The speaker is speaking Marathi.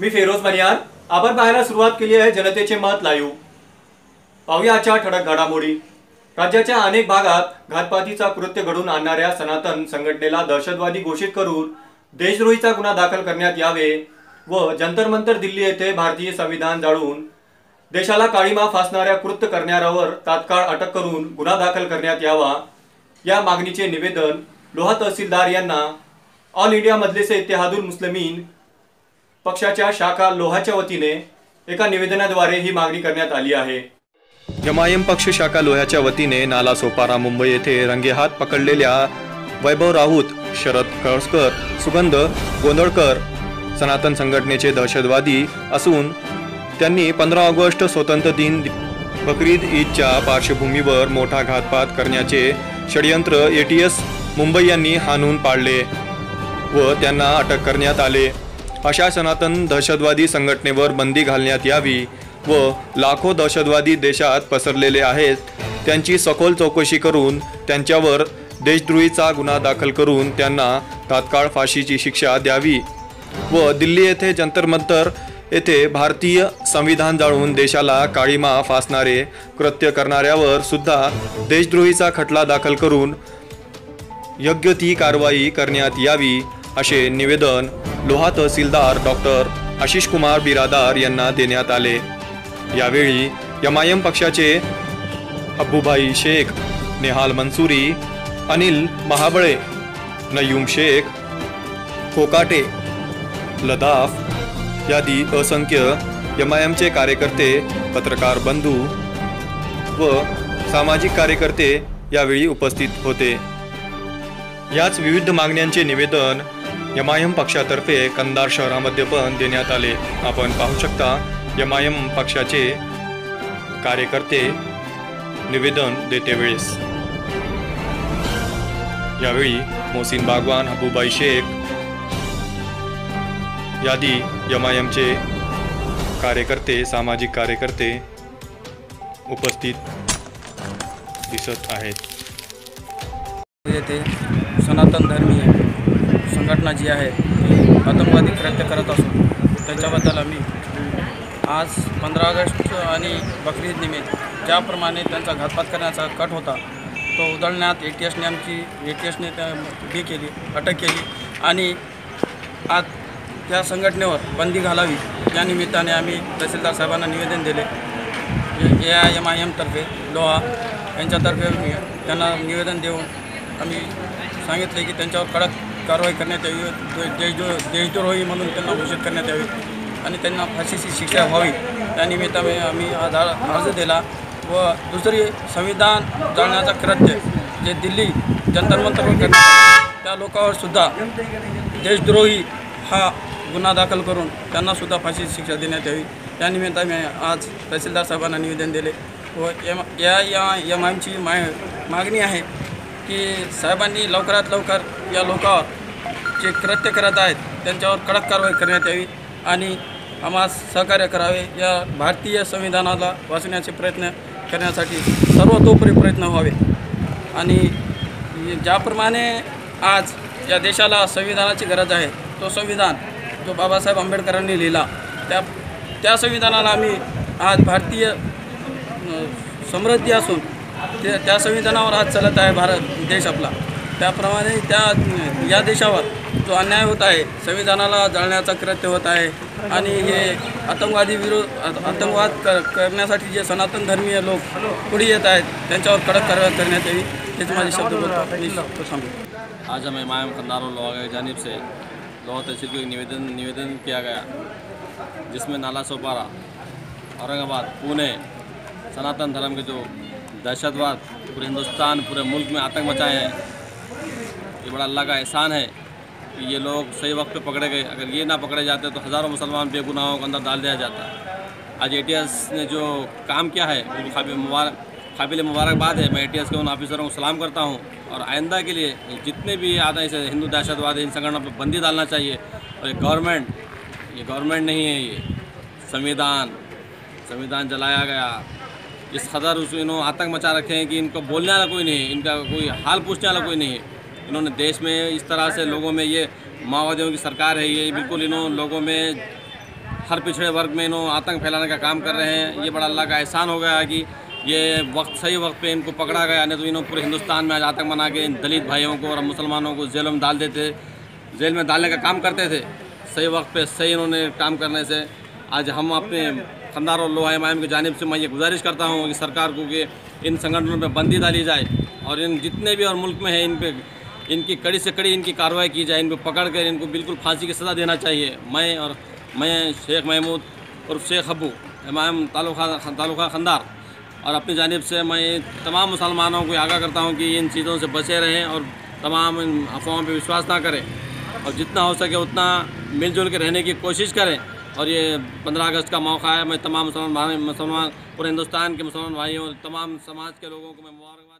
मी फेरोज मनियार. आपण पाहायला सुरुवात केली आहे जनतेचे मत लाईव्ह पाहूया आजच्या ठळक घडामोडी. राज्याच्या अनेक भागात घातपातीचा कृत्य घडून आणणाऱ्या सनातन संघटनेला दहशतवादी घोषित करून देशद्रोहीचा गुन्हा दाखल करण्यात यावे व जंतर मंतर दिल्ली येथे भारतीय संविधान जाळून देशाला काळीमा फासणाऱ्या कृत्य करणाऱ्यावर तात्काळ अटक करून गुन्हा दाखल करण्यात यावा या मागणीचे निवेदन लोहा तहसीलदार यांना. ऑल इंडिया मजलिसे इत्तेहादुल मुस्लिमीन पक्षाच्या शाखा लोहाच्या वतीने एका निवेदनाद्वारे ही मागणी करण्यात आली आहे. एमआयएम पक्ष शाखा लोह्याच्या वतीने नाला सोपारा मुंबई येथे रंगेहात पकडलेल्या वैभव राऊत शरद कळसकर सुगंध गोंधळकर सनातन संघटनेचे दहशतवादी असून त्यांनी पंधरा ऑगस्ट स्वतंत्र दिन बकरीद ईदच्या पार्श्वभूमीवर मोठा घातपात करण्याचे षडयंत्र एटीएस मुंबई यांनी हाणून पाडले व त्यांना अटक करण्यात आले. अशा सनातन दहशतवादी संघटनेवर बंदी घालण्यात यावी व लाखो दहशतवादी देशात पसरलेले आहेत. त्यांची सखोल चौकशी करून त्यांच्यावर देशद्रोहीचा गुन्हा दाखल करून त्यांना तात्काळ फाशीची शिक्षा द्यावी. व दिल्ली येथे जंतर मंतर येथे भारतीय संविधान जाळून देशाला काळीमा फासणारे कृत्य करणाऱ्यावर सुद्धा देशद्रोहीचा खटला दाखल करून योग्य ती कारवाई करण्यात यावी. असे निवेदन लोहा तहसीलदार डॉक्टर आशिष कुमार बिरादार यांना देण्यात आले. यावेळी एमआयएम पक्षाचे अब्बूभाई शेख नेहाल मंसुरी अनिल महाबळे नयूम शेख कोकाटे लदाफ यादी असंख्य एमआयएमचे कार्यकर्ते पत्रकार बंधू व सामाजिक कार्यकर्ते यावेळी उपस्थित होते. याच विविध मागण्यांचे निवेदन एम आय एम पक्षातर्फे कंदार शहरामध्ये पण देण्यात आले. आपण पाहू शकता एम आय एम पक्षाचे कार्यकर्ते निवेदन देते वेळेस. यावेळी मोहसिन बागवान हबूबाई शेख यादी एम आय एमचे कार्यकर्ते सामाजिक कार्यकर्ते उपस्थित दिसत आहेत. सनातन धर्मीय संघटना जी आहे आतंकवादी कृत्य करत असून त्याच्याबद्दल आम्ही आज पंधरा ऑगस्ट आणि बकरी निमित्त ज्याप्रमाणे त्यांचा घातपात करण्याचा कट होता तो उधळण्यात ए टी एसने आमची ए टी एसने त्या हे केली अटक केली आणि आज त्या संघटनेवर बंदी घालावी या निमित्ताने आम्ही तहसीलदार साहेबांना निवेदन दिले. ए आय एम आय एमतर्फे लोहा यांच्यातर्फे मी त्यांना निवेदन देऊन आम्ही सांगितले की त्यांच्यावर कडक कारवाई करण्यात यावी दे- देशद्रो देशद्रोही म्हणून त्यांना घोषित करण्यात यावी आणि त्यांना फाशीची शिक्षा व्हावी. त्यानिमित्ताने आम्ही आज अर्ज दिला व दुसरी संविधान जाळण्याचा कृत्य जे दिल्ली जंतरमंतरवर करण्यात त्या लोकांवर सुद्धा देशद्रोही हा गुन्हा दाखल करून त्यांनासुद्धा फाशीची शिक्षा देण्यात यावी. त्यानिमित्ताने आज तहसीलदार साहेबांना निवेदन दिले व एम या या एम आयची मागणी आहे की साहेबांनी लवकरात लवकर या लोकांवर जे कृत्य करत आहेत त्यांच्यावर कडक कारवाई करण्यात यावी आणि आम्हाला सहकार्य करावे. या भारतीय संविधानाला वाचण्याचे प्रयत्न करण्यासाठी सर्वतोपरी प्रयत्न व्हावे. आणि ज्याप्रमाणे आज या देशाला संविधानाची गरज आहे तो संविधान जो बाबासाहेब आंबेडकरांनी लिहिला त्या त्या संविधानाला आम्ही आज भारतीय समृद्धी असून ते त्या संविधानावर आज चालत आहे भारत देश आपला. त्याप्रमाणे त्या या देशावर जो अन्याय होत आहे संविधानाला जाळण्याचा कृत्य होत आहे आणि हे आतंकवादी विरोध आतंकवाद कर करण्यासाठी जे सनातन धर्मीय लोक पुढे येत आहेत त्यांच्यावर कडक कारवाई करण्यात यावी हेच माझे शब्द बोलतो. मी आज हमें इमाम खंदार लोहा जानिब से लोहा तहसील को निवेदन निवेदन किया गया जिसमें नाला सोपारा औरंगाबाद पुणे सनातन धर्म के जो दहशतवाद पूरे हिंदुस्तान पूरे मुल्क में आतंक मचाए हैं ये बड़ा अल्लाह का एहसान है। कि ये लोग सही वक्त पे पकड़े गए। अगर ये ना पकड़े जाते तो हज़ारों मुसलमान बेगुनाहों को अंदर डाल दिया जाता। आज एटीएस ने जो काम किया है बिल्कुल काबिल मुबारक, काबिल मुबारकबाद है। मैं एटीएस के उन ऑफिसरों को सलाम करता हूँ और आइंदा के लिए जितने भी आते हैं, हिंदू दहशतवाद इन संगठनों पर बंदी डालना चाहिए। और ये गवर्नमेंट ये गवर्नमेंट नहीं है ये। संविधान संविधान जलाया गया। इस कदर उस इन्होंने आतंक मचा रखे हैं कि इनको बोलने वाला कोई नहीं इनका कोई हाल पूछने वाला कोई नहीं है। इन्होंने देश में इस तरह से लोगों में ये माओवादियों की सरकार है, ये बिल्कुल इन्होंने लोगों में हर पिछड़े वर्ग में इन्होंने आतंक फैलाने का काम कर रहे हैं। ये बड़ा अल्लाह का एहसान हो गया कि ये वक्त, सही वक्त पे इनको पकड़ा गया, नहीं तो इन्होंने पूरे हिंदुस्तान में आज आतंक बना के इन दलित भाइयों को और मुसलमानों को जेलों में डाल देते, जेल में डालने का काम करते थे। सही वक्त पे सही इन्होंने काम करने से आज हम अपने खंदार और लोहा इमाम की जानब से मैं ये गुजारिश करता हूँ कि सरकार को कि इन संगठनों पर बंदी डाली जाए और इन जितने भी और मुल्क में है इन पे इनकी कड़ी से कड़ी इनकी कार्रवाई की जाए, इनको पकड़ कर इनको बिल्कुल फांसी की सज़ा देना चाहिए। मैं और मैं शेख महमूद और शेख अबू इमाम तालुका तालुका खंदार। और अपनी जानब से मैं तमाम मुसलमानों को आगाह करता हूँ कि इन चीज़ों से बचे रहें और तमाम इन अफवाहों पर विश्वास ना करें। और जितना हो सके उतना मिलजुल के रहने की कोशिश करें। और ये पंद्रह अगस्त का मौका है। मैं तमाम मुसलमान मुसलमान पूरे हिंदुस्तान के मुसलमान भाइयों तमाम समाज के लोगों को मैं मुबारकबाद